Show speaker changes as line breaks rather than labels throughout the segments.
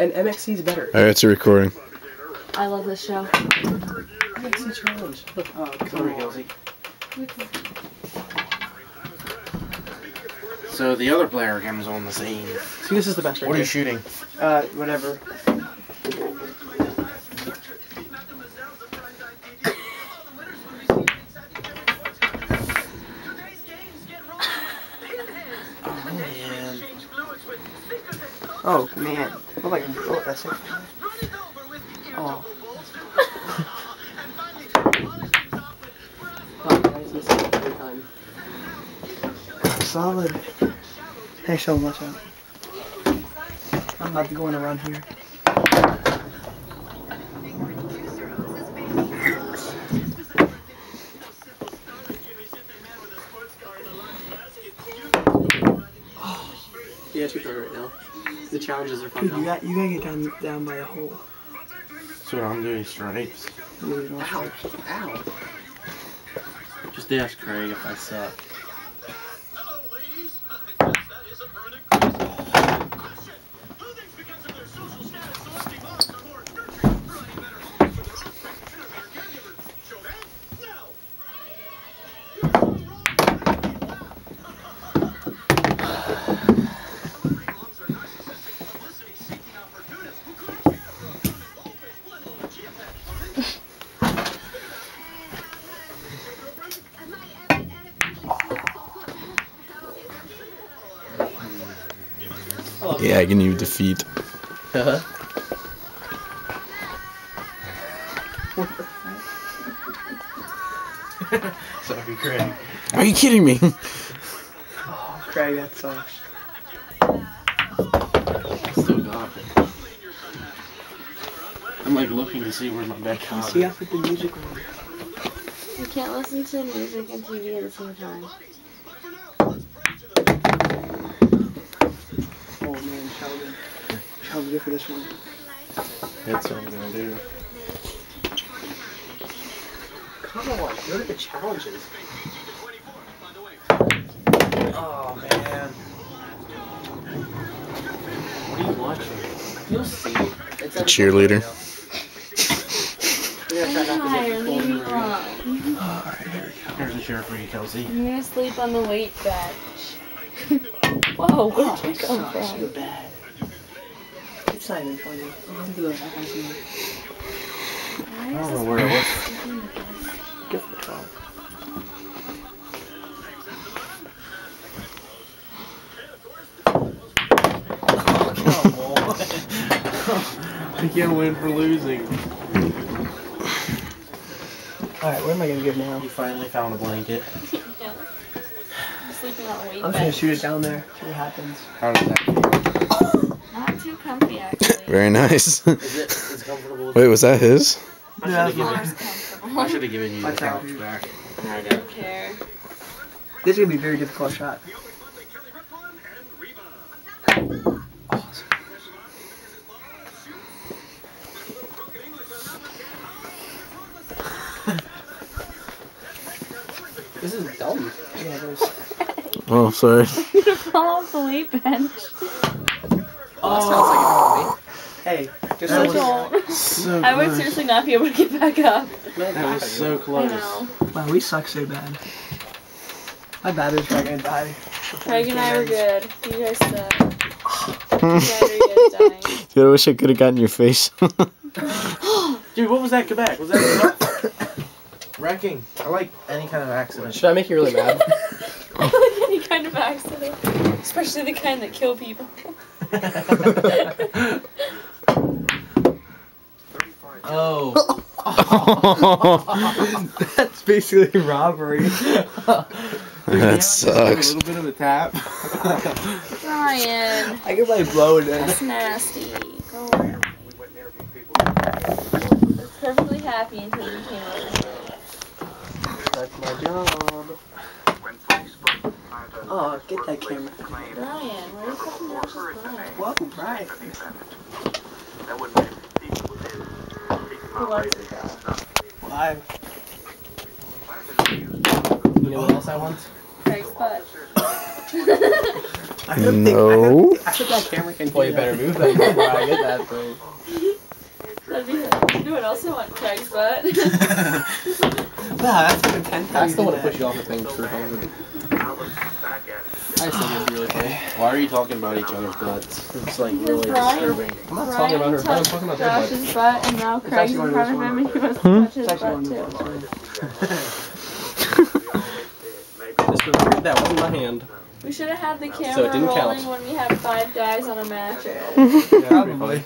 And MXC's better.
Alright, it's a recording.
I love this show.
MXC challenge. Look,
Oh,
sorry,
come on. So the other player comes on the scene.
See, this is the best right
What are you
here.
shooting?
Uh, whatever.
Oh Man.
Oh man. Oh my god. Oh, that's it. Oh. Oh, guys, this is a time. Solid. Thanks so much. Al. I'm about to go on a run here. Yeah, too far right now. The challenges are fun.
Dude, you got you gotta get down down by the hole.
So I'm doing, stripes.
You
Ow! Ow!
Just ask Craig if I suck.
Yeah, I can you defeat. Uh-huh.
Sorry, Craig.
Are you kidding me?
Oh, Craig, that sucks.
I still got it. I'm like looking to see where my back
you
card
see
is.
how the music on.
You can't listen to music and TV at the same time.
Oh man, Sheldon. Sheldon, good for this one.
That's what I'm gonna do.
Come on, go to the challenges. Oh man.
What are you watching?
You'll see. It's
Cheerleader.
Leave.
Alright, here we go.
Here's a chair for you, Kelsey.
I'm gonna sleep on the weight bench. Whoa, where'd you come from?
You're bad. It's not even funny. Look at those eyes. man.
Why
I don't know where it was.
sleeping with us?
12.
I can't win for losing.
Alright, what am I gonna give now?
You finally found a blanket.
Yeah. I'm sleeping on the weight
I'm just gonna shoot it down there. See what happens.
How does that feel?
Not too comfy, actually.
Very nice.
Is it is comfortable?
Wait, was that his?
I
Yeah,
should have given. I should have given you the couch back.
I don't care.
This is gonna be a very difficult shot.
This is dumb.
Yeah, there's.
Oh, sorry.
I'm gonna fall off the weight bench.
Oh, that sounds like a movie. Hey, just
I
like
don't.
So
I would
close.
seriously not be able to get back up.
That was so
I
close.
know.
Wow, we suck so bad. My battery's not gonna die.
Craig and I were good. You guys suck. Battery is.
Dude, I wish I could have gotten your face.
Dude, what was that Quebec? Was that wrecking? I like any kind of accident.
Should I make you really mad?
I like any kind of accident. Especially the kind that kill people.
Oh.
That's basically robbery.
that sucks.
A little bit of a tap.
Ryan.
I could like blow it in.
That's nasty. Go away. I was perfectly happy until you came over.
That's my job.
Oh, get that camera.
Ryan, where are you fucking watch this going?
Whoa, right.
Who wants to go?
Live.
You know what else I want?
Craig's butt.
I don't
No.
Think, I, don't think, I think that camera can
Boy,
do
you better move that before I get that thing.
That'd be You know what else I want? Craig's butt.
Wow, that's even ten
I
times.
still want to push you off the thing for Halloween. I still think it'd be really funny.
Why are you talking about each other's butts? It's like
Because
really
Brian-
disturbing.
I'm not talking about her butt, I'm talking about their butt.
Josh's butt, and now
It's
Craig's in front of him, and he wants
Hmm?
to touch his
It's actually one
butt too.
those.
Just remember that wasn't my hand.
We should have had the camera so
it
camera
didn't
rolling
count.
when we had five guys on a mattress.
Probably.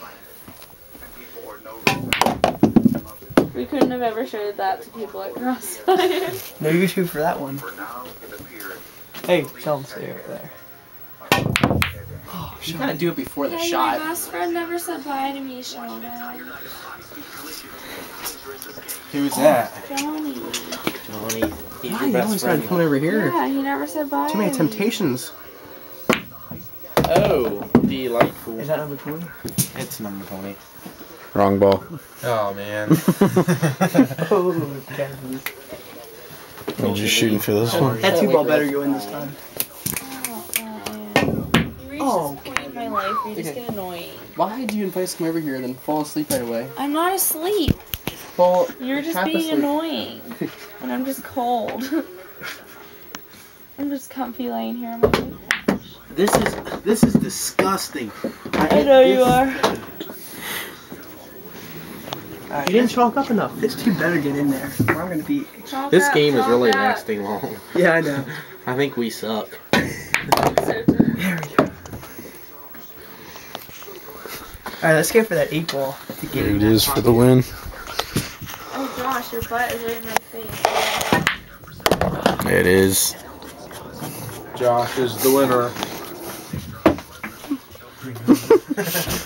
We couldn't have ever showed that to people at Crossfire.
No YouTube for that one. Hey, Sheldon, stay over there. Oh,
You gotta do it before the
Hey,
shot.
my best friend never said bye to me, Sheldon.
Who's that?
Johnny.
Johnny. He's
Why?
your
You
best
always
friend.
gotta come over here.
Yeah, he never said bye.
Too many
to me.
temptations.
Oh, delightful.
Is that number 20?
It's number 20.
Wrong ball.
Oh, man.
Oh, Kevin.
I'm just shooting for this one.
That two ball better go in this time.
Oh, man. You reach this point in my life where you just get annoying.
Why do you invite us to come over here and then fall asleep right away?
I'm not asleep.
Well,
You're just being
asleep.
annoying. And I'm just cold. I'm just comfy laying here on my bed.
This is this is disgusting.
I know you are.
Alright,
You didn't chalk up enough.
This two better get in there. Or I'm gonna be.
Chalk
This
up,
game is really
up.
lasting long.
Yeah, I know.
I think we suck.
There we go. Alright, let's go for that eight ball. To get
Here
in
it
that
is for the win.
Oh gosh, your butt is right in my face.
It is.
Josh is the winner.